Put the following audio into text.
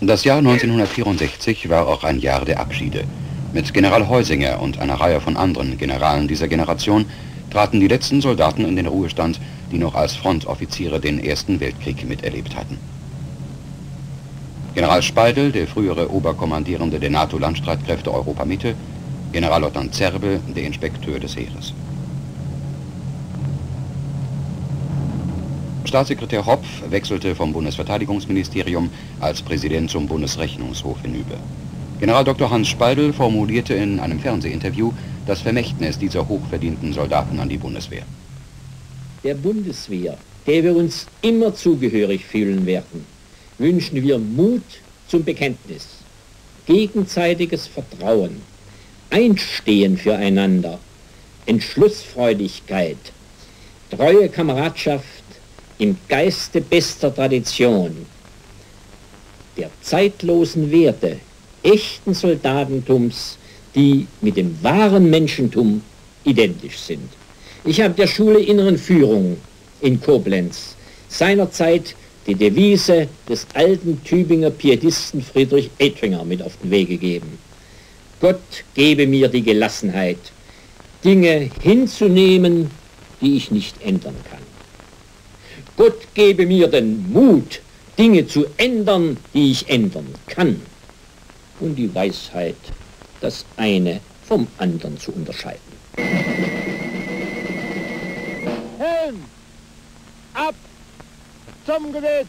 Das Jahr 1964 war auch ein Jahr der Abschiede. Mit General Heusinger und einer Reihe von anderen Generalen dieser Generation traten die letzten Soldaten in den Ruhestand, die noch als Frontoffiziere den Ersten Weltkrieg miterlebt hatten. General Speidel, der frühere Oberkommandierende der NATO-Landstreitkräfte Europa-Mitte, Generalleutnant Zerbe, der Inspekteur des Heeres. Staatssekretär Hopf wechselte vom Bundesverteidigungsministerium als Präsident zum Bundesrechnungshof hinüber. General Dr. Hans Speidel formulierte in einem Fernsehinterview das Vermächtnis dieser hochverdienten Soldaten an die Bundeswehr. Der Bundeswehr, der wir uns immer zugehörig fühlen werden, wünschen wir Mut zum Bekenntnis, gegenseitiges Vertrauen, Einstehen füreinander, Entschlussfreudigkeit, treue Kameradschaft im Geiste bester Tradition, der zeitlosen Werte, echten Soldatentums, die mit dem wahren Menschentum identisch sind. Ich habe der Schule Inneren Führung in Koblenz seinerzeit die Devise des alten Tübinger Pietisten Friedrich Ettinger mit auf den Weg gegeben. Gott gebe mir die Gelassenheit, Dinge hinzunehmen, die ich nicht ändern kann. Gott gebe mir den Mut, Dinge zu ändern, die ich ändern kann. Und die Weisheit, das eine vom anderen zu unterscheiden. Hin! Ab! Zum Gebet!